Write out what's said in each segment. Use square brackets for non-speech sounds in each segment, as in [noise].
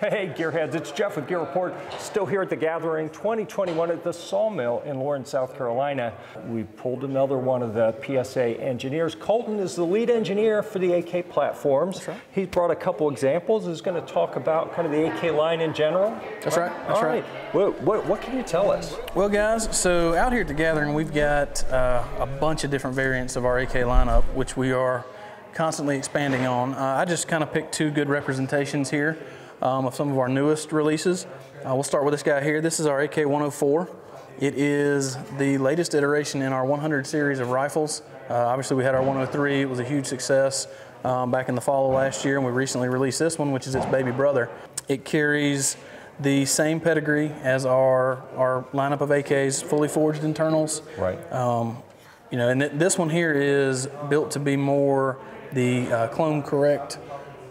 Hey, Gearheads, it's Jeff with Gear Report. Still here at the gathering 2021 at the Sawmill in Laurens, South Carolina. We pulled another one of the PSA engineers. Colton is the lead engineer for the AK platforms. Right. He's brought a couple examples. He's going to talk about kind of the AK line in general. That's right. That's All right. What, what, what can you tell us? Well, guys, so out here at the gathering, we've got uh, a bunch of different variants of our AK lineup, which we are constantly expanding on. Uh, I just kind of picked two good representations here um, of some of our newest releases. Uh, we'll start with this guy here. This is our AK 104. It is the latest iteration in our 100 series of rifles. Uh, obviously, we had our 103. It was a huge success um, back in the fall of last year, and we recently released this one, which is its baby brother. It carries the same pedigree as our, our lineup of AKs, fully forged internals. Right. Um, you know, and th- this one here is built to be more the uh, clone correct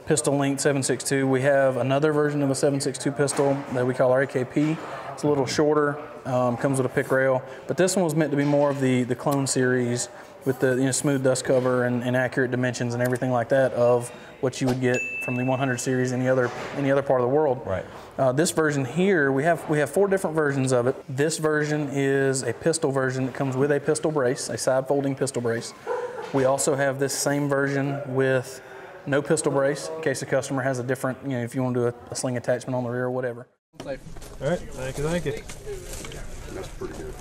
pistol length 762. We have another version of a 762 pistol that we call our AKP. It's a little shorter, um, comes with a pick rail, but this one was meant to be more of the, the clone series with the you know, smooth dust cover and, and accurate dimensions and everything like that of what you would get from the 100 series any other any other part of the world. Right. Uh, this version here, we have we have four different versions of it. This version is a pistol version that comes with a pistol brace, a side folding pistol brace. We also have this same version with no pistol brace in case the customer has a different, you know, if you want to do a, a sling attachment on the rear or whatever. All right, thank you, thank you. That's pretty good.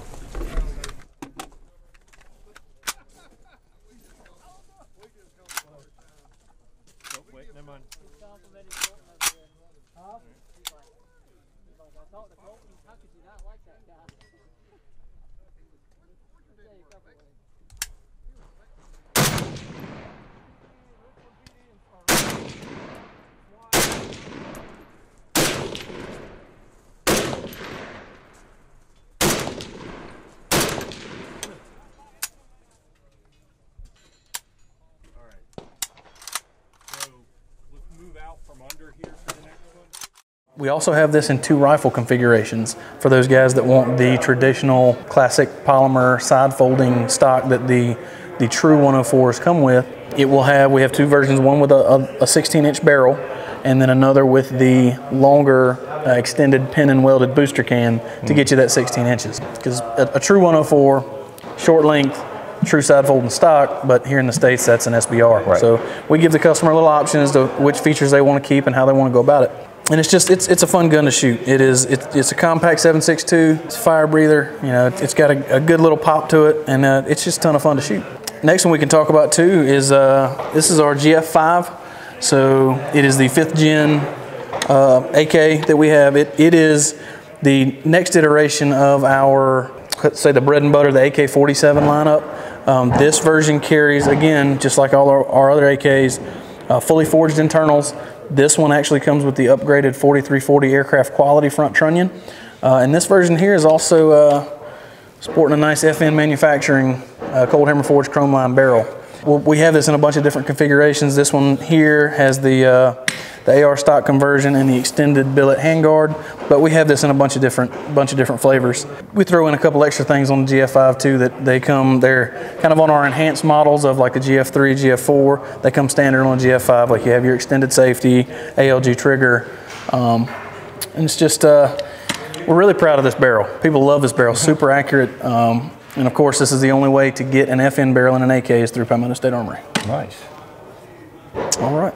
Oh, wait, never mind. All right. So let's move out from under here for the next one. We also have this in two rifle configurations for those guys that want the traditional classic polymer side folding stock that the the true 104s come with. It will have we have two versions, one with a, a, 16 inch barrel, and then another with the longer uh, extended pin and welded booster can to get you that 16 inches. Because a, a true 104, short length, true side folding stock, but here in the States that's an SBR. Right. So we give the customer a little option as to which features they want to keep and how they want to go about it. And it's just it's it's a fun gun to shoot. It is it's, it's a compact 7.62. It's a fire breather. You know, it's got a, a good little pop to it, and uh, it's just a ton of fun to shoot. Next one we can talk about too is uh, this is our GF5. So it is the fifth gen uh, AK that we have. It it is the next iteration of our let's say the bread and butter, the AK-47 lineup. Um, this version carries again, just like all our, our other AKs, uh, fully forged internals. This one actually comes with the upgraded 4340 aircraft quality front trunnion. Uh, and this version here is also uh, sporting a nice FN manufacturing uh, cold hammer forged chrome line barrel. We have this in a bunch of different configurations. This one here has the uh, the AR stock conversion and the extended billet handguard, but we have this in a bunch of different bunch of different flavors. We throw in a couple extra things on the GF5 too that they come they're kind of on our enhanced models of like a GF3, GF4. They come standard on GF5 like you have your extended safety, ALG trigger, um, and it's just uh, we're really proud of this barrel. People love this barrel, super accurate. Um, and of course, this is the only way to get an FN barrel in an AK is through Palmetto State Armory. Nice. All right.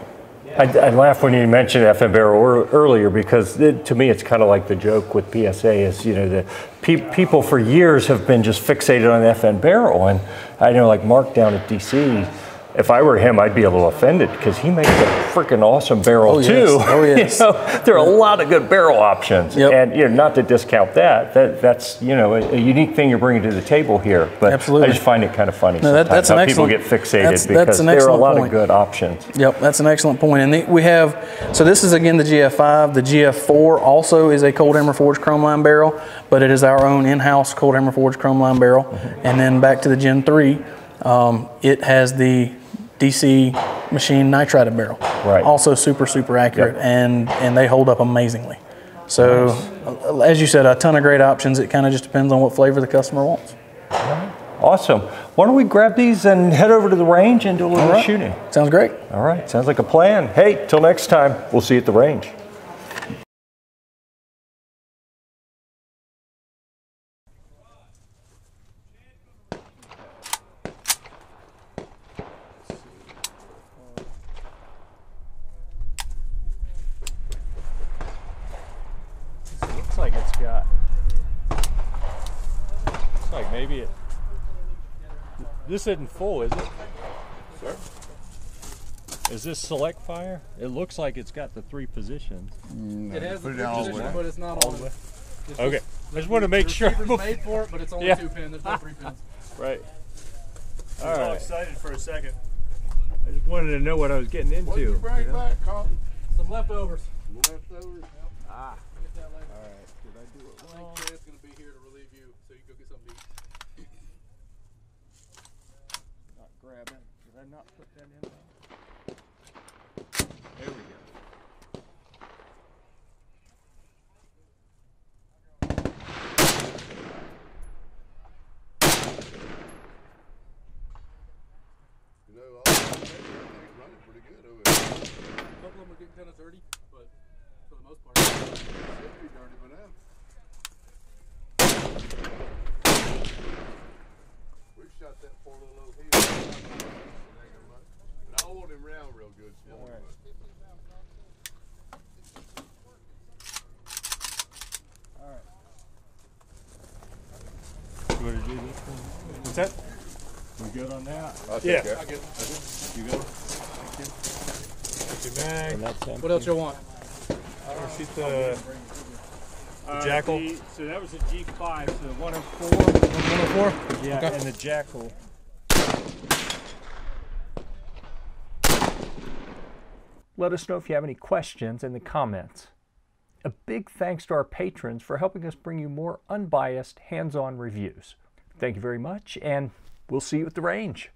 I, I laughed when you mentioned FN Barrel earlier because it, to me it's kind of like the joke with PSA is you know the pe- people for years have been just fixated on FN Barrel and I know like Mark down at DC if I were him I'd be a little offended because he makes a freaking awesome barrel Oh, yes. too. Oh, [laughs] yes. you know, there are a lot of good barrel options Yep. and you know not to discount that that that's you know a, a unique thing you're bringing to the table here but Absolutely. I just find it kind of funny No, that- sometimes that's how people get fixated that's- because that's there are a lot point. of good options. Yep, that's an excellent point. And the, we have, so this is again the GF5. The GF4 also is a Cold Hammer Forged chrome line barrel, but it is our own in-house Cold Hammer Forged chrome line barrel. And then back to the Gen 3, um, it has the DC machine nitride barrel. Right. Also super, super accurate, Yep. and, and they hold up amazingly. So, uh, as you said, a ton of great options. It kind of just depends on what flavor the customer wants. Awesome. Why don't we grab these and head over to the range and do a little right. shooting? Sounds great. All right, sounds like a plan. Hey, till next time, we'll see you at the range. it's got. Looks like maybe it. This isn't full, is it? Sir. Is this select fire? It looks like it's got the three positions. No, it has the three positions, way. but it's not all the way. It's okay. Just, I just want to make sure. It's made for it, but it's only yeah. two pins. There's no three pins. Right. [laughs] All right. I was all excited for a second. I just wanted to know what I was getting into. What you bring you know? back, Colton? Some leftovers. Leftovers. Ah. Go get something to. Not grab it. Did I not put that in? There we go. You know, all everything's running pretty good over there. A couple of them are getting kind of dirty, but for the most part. Should be dirty by now. We shot that poor little old hill. But I want him round real good. so- All right. All right. You want to do this one? What's that? We good on that? I'll take Yeah. that. You good? Two mag. And that's What else you want? Shoot the. Uh, JAKL? the- so that was a G5, so 104. 104? Yeah, Okay. and the JAKL. Let us know if you have any questions in the comments. A big thanks to our patrons for helping us bring you more unbiased, hands on reviews. Thank you very much, and we'll see you at the range.